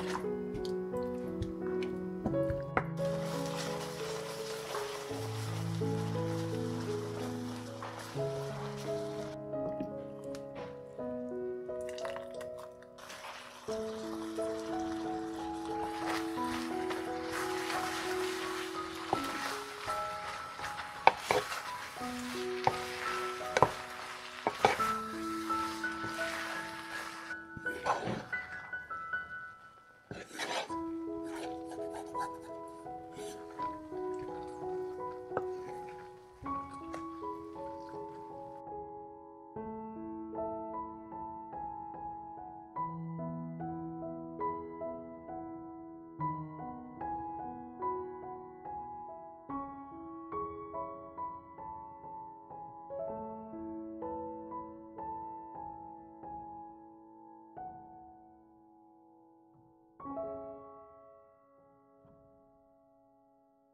Bye.